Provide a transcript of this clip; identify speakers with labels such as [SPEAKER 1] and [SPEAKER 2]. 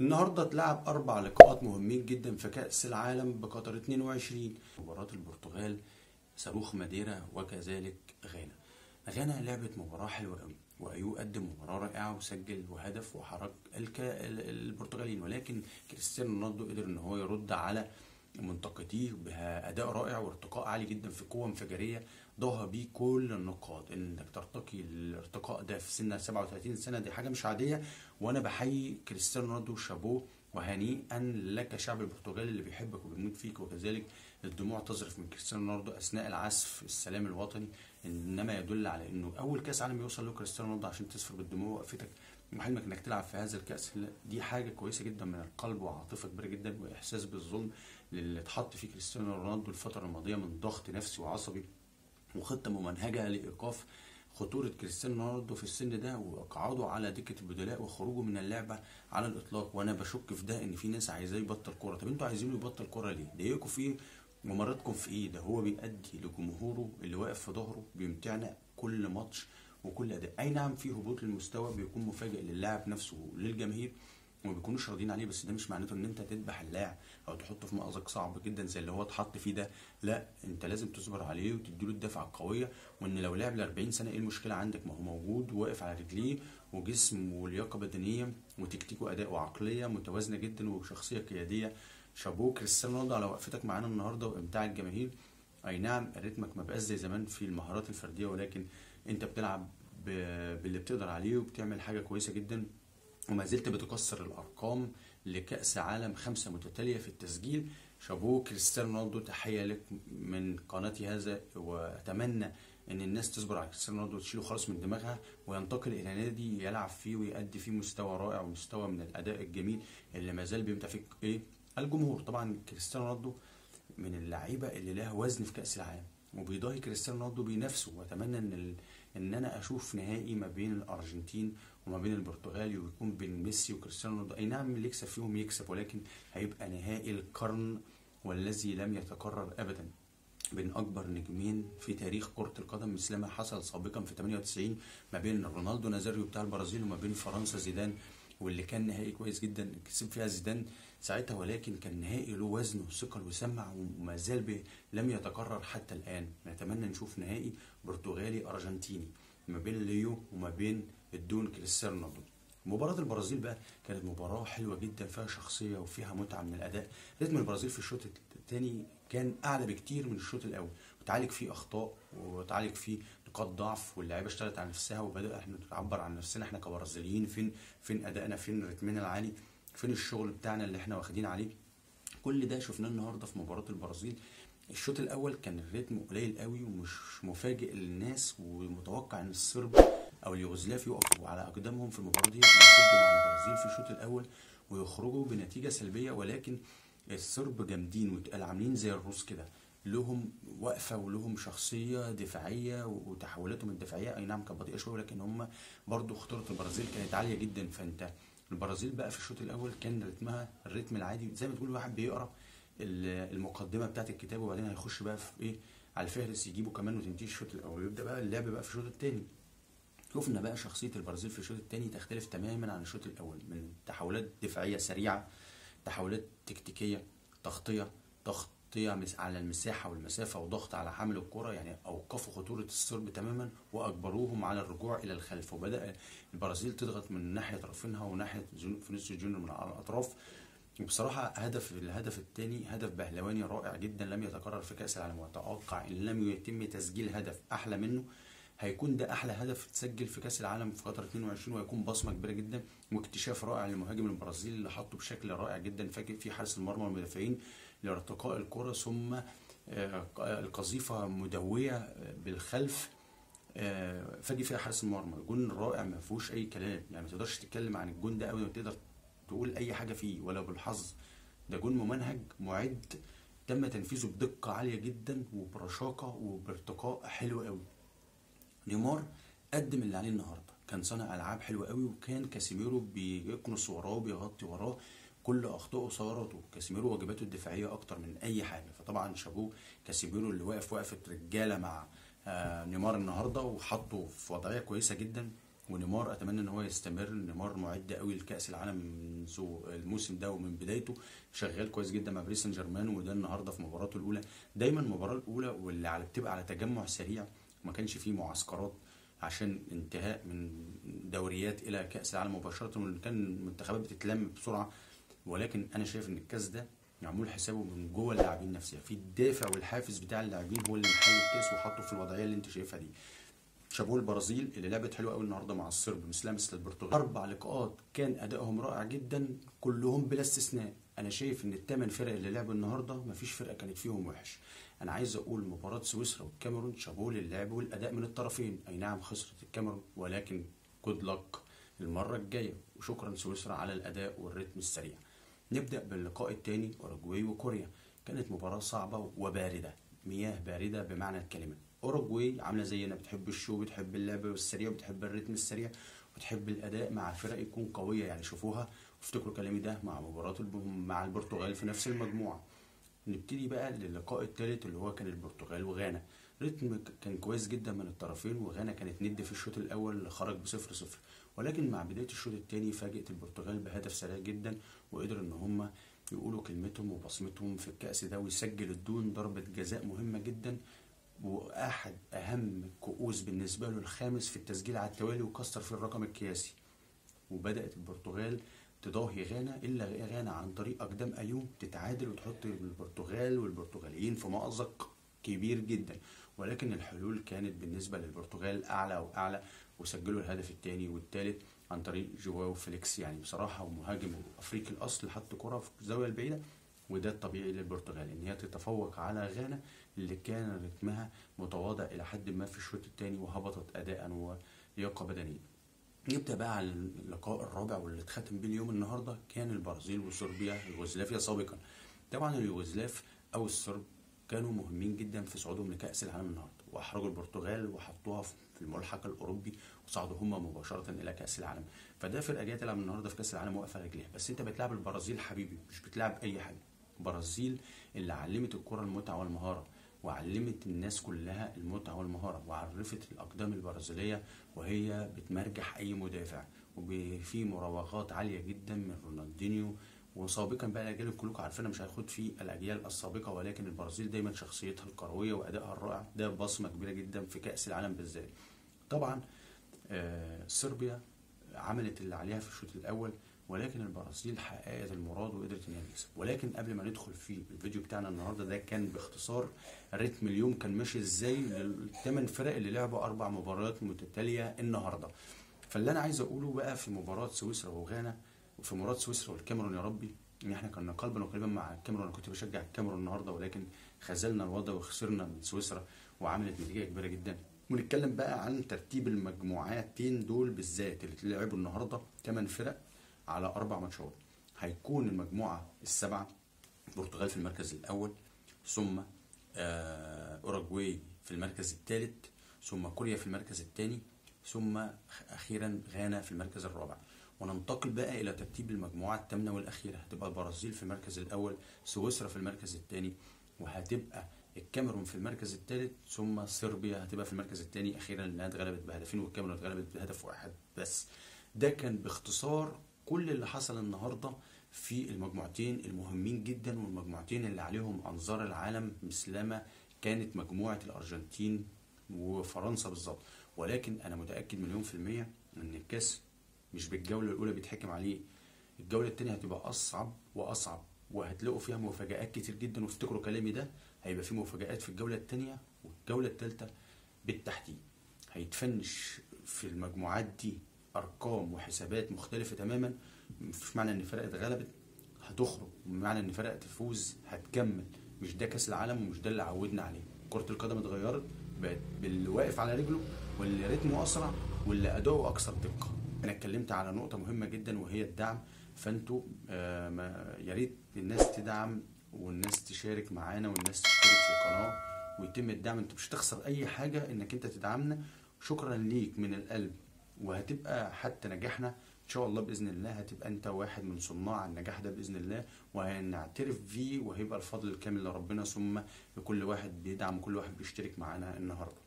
[SPEAKER 1] النهارده اتلعب أربع لقاءات مهمين جدا في كأس العالم بقطر 22 مباراة البرتغال صاروخ ماديرا وكذلك غانا غانا لعبت مباراة حلوة قوي وأيو قدم مباراة رائعة وسجل وهدف وحرك. البرتغاليين ولكن كريستيانو رونالدو قدر إن هو يرد على منتقديه باداء رائع وارتقاء عالي جدا في قوة انفجارية ضاها بيه كل النقاط. إنك ترتقي الارتقاء ده في سن 37 سنة دي حاجة مش عادية. وأنا بحيي كريستيانو رونالدو شابوه وهنيئا لك شعب البرتغال اللي بيحبك وبيموت فيك وكذلك الدموع تظرف من كريستيانو رونالدو أثناء العزف السلام الوطني إنما يدل على إنه أول كأس عالم يوصل له كريستيانو رونالدو عشان تسفر بالدموع وقفتك وحلمك إنك تلعب في هذا الكأس. دي حاجة كويسة جدا من القلب وعاطفه كبيره جدا وإحساس بالظلم. اللي اتحط فيه كريستيانو رونالدو الفترة الماضية من ضغط نفسي وعصبي وخطة ممنهجة لإيقاف خطورة كريستيانو رونالدو في السن ده وإقعاده على دكة البدلاء وخروجه من اللعبة على الإطلاق وأنا بشك في ده إن في ناس عايزاه يبطل كورة طب أنتوا عايزينه يبطل كورة ليه؟ ضايقكم فيه ممراتكم في إيه؟ ده هو بيأدي لجمهوره اللي واقف في ظهره بيمتعنا كل ماتش وكل أداء أي نعم في هبوط للمستوى بيكون مفاجئ للاعب نفسه وللجماهير وما بيكونوش راضيين عليه بس ده مش معناته إن أنت تذبح اللاعب أو تحطه في مأزق صعب جدا زي اللي هو اتحط فيه ده. لا أنت لازم تصبر عليه وتديله الدفعة القوية وإن لو لعب ل 40 سنة إيه المشكلة عندك؟ ما هو موجود واقف على رجليه وجسم ولياقة بدنية وتكتيك وأداء وعقلية متوازنة جدا وشخصية قيادية. شابوه كريستيانو رونالدو على وقفتك معانا النهارده وإمتاع الجماهير. أي نعم رتمك ما بقاش زي زمان في المهارات الفردية ولكن أنت بتلعب باللي بتقدر عليه وبتعمل حاجة كويسة جدا. وما زلت بتكسر الأرقام لكأس عالم خمسة متتالية في التسجيل شابوه كريستيانو رونالدو تحية لك من قناتي هذا وأتمنى إن الناس تصبر على كريستيانو رونالدو وتشيله خالص من دماغها وينتقل إلى نادي يلعب فيه ويأدي فيه مستوى رائع ومستوى من الأداء الجميل اللي ما زال بيمتع فيه إيه الجمهور طبعا كريستيانو رونالدو من اللعيبة اللي لها وزن في كأس العالم وبيضاهي كريستيانو رونالدو بنفسه وأتمنى إن. إن أنا أشوف نهائي ما بين الأرجنتين وما بين البرتغال ويكون بين ميسي وكريستيانو رونالدو. أي نعم اللي يكسب فيهم يكسب ولكن هيبقى نهائي القرن والذي لم يتكرر ابدا. بين أكبر نجمين في تاريخ كرة القدم مثلما حصل سابقا في 98 ما بين رونالدو نازاريو بتاع البرازيل وما بين فرنسا زيدان. واللي كان نهائي كويس جدا كسب فيها زيدان ساعتها ولكن كان نهائي له وزن وثقل وسمع وما زال لم يتكرر حتى الآن. نتمنى نشوف نهائي برتغالي أرجنتيني ما بين ليو وما بين الدون كريستيانو رونالدو. مباراة البرازيل بقى كانت مباراة حلوة جدا فيها شخصية وفيها متعة من الأداء. رتم البرازيل في الشوط الثاني كان أعلى بكتير من الشوط الأول. وتعالج فيه أخطاء وتعالج فيه نقاط ضعف واللعيبة اشتغلت على نفسها وبدأ إحنا نعبر عن نفسنا. إحنا كبرازيليين فين فين أدائنا؟ فين رتمنا العالي؟ فين الشغل بتاعنا اللي إحنا واخدين عليه؟ كل ده شفناه النهارده في مباراة البرازيل. الشوط الأول كان الريتم قليل قوي ومش مفاجئ للناس ومتوقع إن الصرب أو اليوغوسلاف يقفوا على أقدامهم في المباراة دي. ويصدوا مع البرازيل في الشوط الأول ويخرجوا بنتيجة سلبية ولكن الصرب جامدين عاملين زي الروس كده. لهم وقفة ولهم شخصية دفاعية وتحولاتهم الدفاعية. أي نعم كانت بطيئة شوية ولكن هم برضو خطورة البرازيل كانت عالية جدا. فأنت البرازيل بقى في الشوط الأول كان رتمها الريتم العادي. زي ما تقول واحد بيقرأ المقدمة بتاعت الكتاب وبعدين هيخش بقى في إيه؟ على الفهرس يجيبه كمان وتنتهي الشوط الأول. ويبدأ بقى اللعب بقى في الشوط الثاني شفنا بقى شخصية البرازيل في الشوط الثاني تختلف تماما عن الشوط الأول. من تحولات دفاعية سريعة تحولات تكتيكية تغطية تغطيه على المساحة والمسافة وضغط على حامل الكرة يعني أوقفوا خطورة الصرب تماما وأجبروهم على الرجوع إلى الخلف. وبدأ البرازيل تضغط من ناحية طرفينها وناحية فينيسيوس جونيور من الأطراف. وبصراحة هدف الهدف الثاني هدف بهلواني رائع جدا لم يتكرر في كأس العالم. وأتوقع إن لم يتم تسجيل هدف أحلى منه هيكون ده أحلى هدف اتسجل في كأس العالم في قطر 22 وهيكون بصمة كبيرة جدا واكتشاف رائع للمهاجم البرازيلي اللي حطه بشكل رائع جدا فاكر في حارس المرمى والمدافعين. لارتقاء الكرة ثم القذيفة مدوية بالخلف فاجي فيها حارس المرمى. جون رائع ما فيهوش أي كلام. يعني ما تقدرش تتكلم عن الجون ده قوي ما تقدر تقول أي حاجة فيه ولا بالحظ. ده جون ممنهج معد تم تنفيذه بدقة عالية جدا وبرشاقة وبارتقاء حلو قوي نيمار قدم اللي عليه النهارده. كان صانع ألعاب حلو قوي وكان كاسيميرو بيكنس وراه وبيغطي وراه. كل اخطائه صارت وكاسيميرو واجباته الدفاعية أكتر من أي حاجة. فطبعا شابوه كاسيميرو اللي واقف وقفة رجالة مع نيمار النهارده وحطه في وضعية كويسة جدا. ونيمار أتمنى إن هو يستمر. نيمار معد قوي لكأس العالم منذ الموسم ده ومن بدايته. شغال كويس جدا مع باريس سان جيرمان وده النهارده في مباراته الأولى. دايما المباراة الأولى واللي على بتبقى على تجمع سريع ما كانش فيه معسكرات عشان انتهاء من دوريات إلى كأس العالم مباشرة. وان كان المنتخبات بتتلم بسرعة ولكن أنا شايف إن الكاس ده معمول حسابه من جوه اللاعبين نفسها. في الدافع والحافز بتاع اللاعبين هو اللي محل الكاس وحطه في الوضعية اللي أنت شايفها دي. شابوه البرازيل اللي لعبت حلوة قوي النهارده مع الصرب مثلها مثل البرتغال. أربع لقاءات كان أدائهم رائع جدا كلهم بلا استثناء. أنا شايف إن الثمان فرق اللي لعبوا النهارده مفيش فرقة كانت فيهم وحش. أنا عايز أقول مباراة سويسرا والكاميرون شابوه للعب والاداء من الطرفين. أي نعم خسرت الكاميرون ولكن جود لك المرة الجاية. وشكرا سويسرا على الأداء والريتم السريع. نبدأ باللقاء الثاني أوروجواي وكوريا. كانت مباراة صعبة وباردة مياه باردة بمعنى الكلمة. أوروجواي عاملة زينا بتحب الشو بتحب اللعب السريع بتحب الريتم السريع وتحب الأداء مع فرق يكون قوية يعني. شوفوها وافتكروا كلامي ده مع مباراة مع البرتغال في نفس المجموعة. نبتدي بقى للقاء الثالث اللي هو كان البرتغال وغانا. ريتم كان كويس جدا من الطرفين وغانا كانت ند في الشوط الأول خرج بصفر صفر. ولكن مع بداية الشوط الثاني فاجئت البرتغال بهدف سريع جدا وقدروا إن هم يقولوا كلمتهم وبصمتهم في الكأس ده ويسجل الدون ضربة جزاء مهمة جدا وأحد أهم كؤوس بالنسبة له الخامس في التسجيل على التوالي وكسر في الرقم القياسي. وبدأت البرتغال تضاهي غانا إلا غانا عن طريق أقدام ايوب تتعادل وتحط البرتغال والبرتغاليين في مأزق. كبير جدا. ولكن الحلول كانت بالنسبة للبرتغال أعلى وأعلى وسجلوا الهدف الثاني والثالث عن طريق جواو فيليكس. يعني بصراحة ومهاجم أفريقي الأصل حط كرة في الزاوية البعيدة وده الطبيعي للبرتغال إن هي تتفوق على غانا اللي كان رتمها متواضع إلى حد ما في الشوط الثاني وهبطت اداء ولياقة بدنية. نبدأ بقى على اللقاء الرابع واللي اتختم بيه اليوم النهارده كان البرازيل وصربيا يوغوسلافيا سابقا. طبعا اليوغوسلاف أو الصرب كانوا مهمين جدا في صعودهم لكأس العالم النهارده وأحرجوا البرتغال وحطوها في الملحق الأوروبي وصعدوا هم مباشرة إلى كأس العالم. فده فرقه جاية تلعب النهارده في كأس العالم واقفة رجليها. بس أنت بتلعب البرازيل حبيبي مش بتلعب أي حاجة. البرازيل اللي علمت الكرة المتعة والمهارة وعلمت الناس كلها المتعة والمهارة وعرفت الأقدام البرازيلية وهي بتمرجح أي مدافع. وفي مراوغات عالية جدا من رونالدينيو وسابقا بقى الأجيال كلكم عارفينها مش هياخد في الأجيال السابقة ولكن البرازيل دايما شخصيتها الكرويه وأدائها الرائع. ده بصمة كبيرة جدا في كأس العالم بالذات. طبعا آه صربيا عملت اللي عليها في الشوط الأول ولكن البرازيل حققت المراد وقدرت إن تكسب. ولكن قبل ما ندخل في الفيديو بتاعنا النهارده ده كان باختصار رتم اليوم كان ماشي إزاي للثمان فرق اللي لعبوا أربع مباريات متتالية النهارده. فاللي أنا عايز أقوله بقى في مباراة سويسرا وغانا وفي مباراه سويسرا والكاميرون يا ربي إن إحنا كنا قلبا وقالبا مع الكاميرون. أنا كنت بشجع الكاميرون النهارده ولكن خذلنا الوضع وخسرنا من سويسرا وعملت نتيجة كبيرة جدا. ونتكلم بقى عن ترتيب المجموعتين دول بالذات اللي لعبوا النهارده ثمان فرق على أربع ماتشات. هيكون المجموعة السبعه البرتغال في المركز الأول ثم اوروجواي في المركز الثالث ثم كوريا في المركز الثاني ثم أخيرا غانا في المركز الرابع. وننتقل بقى إلى ترتيب المجموعه الثامنه والأخيرة. هتبقى البرازيل في المركز الأول سويسرا في المركز الثاني وهتبقى الكاميرون في المركز الثالث ثم صربيا هتبقى في المركز الثاني. أخيرا لانها اتغلبت بهدفين والكاميرون اتغلبت بهدف واحد بس. ده كان باختصار كل اللي حصل النهارده في المجموعتين المهمين جدا والمجموعتين اللي عليهم أنظار العالم مثلما كانت مجموعة الأرجنتين وفرنسا بالظبط. ولكن أنا متأكد مليون في المية إن الكاس مش بالجولة الأولى بيتحكم عليه. الجولة الثانية هتبقى أصعب وأصعب وهتلاقوا فيها مفاجآت كتير جدا. وافتكروا كلامي ده هيبقى في مفاجآت في الجولة الثانية والجولة الثالثه بالتحديد. هيتفنش في المجموعات دي أرقام وحسابات مختلفة تماما. مش معنى إن فرقة اتغلبت هتخرج. معنى إن فرقة تفوز هتكمل. مش ده كأس العالم ومش ده اللي عودنا عليه. كرة القدم اتغيرت بقت باللي واقف على رجله واللي رتمه أسرع واللي أداؤه أكثر دقة. أنا اتكلمت على نقطة مهمة جدا وهي الدعم. فأنتوا آه يا ريت الناس تدعم والناس تشارك معانا والناس تشترك في القناة ويتم الدعم. أنت مش هتخسر أي حاجة إنك أنت تدعمنا. شكرا ليك من القلب وهتبقى حتى نجاحنا. إن شاء الله بإذن الله هتبقى أنت واحد من صناع النجاح ده بإذن الله. وهنعترف فيه وهيبقى الفضل الكامل لربنا. ثم لكل واحد بيدعم وكل واحد بيشترك معانا النهارده.